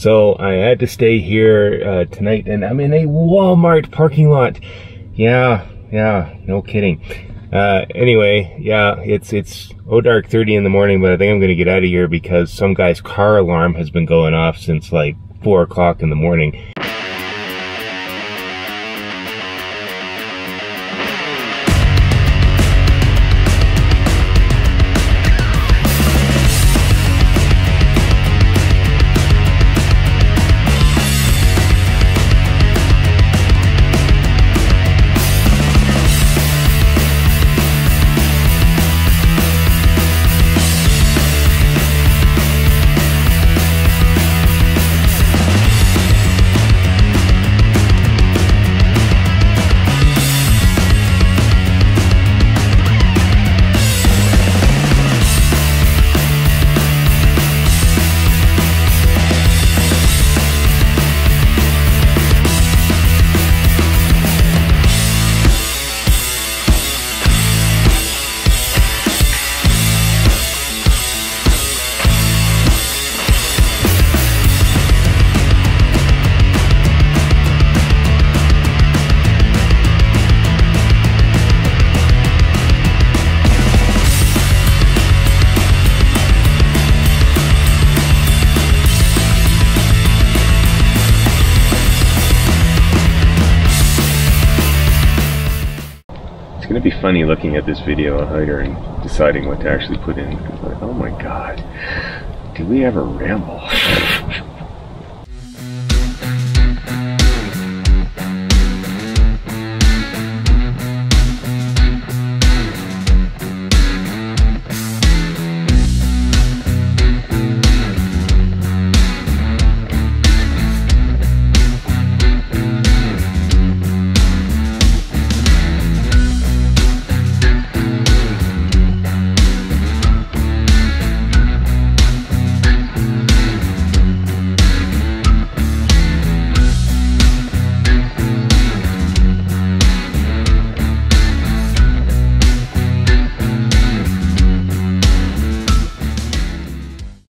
So I had to stay here uh, tonight, and I'm in a Walmart parking lot. Yeah, yeah, no kidding. Uh, anyway, yeah, it's it's oh dark 30 in the morning, but I think I'm gonna get out of here because some guy's car alarm has been going off since like four o'clock in the morning. It's gonna be funny looking at this video later and deciding what to actually put in. Like, oh my god, do we ever ramble?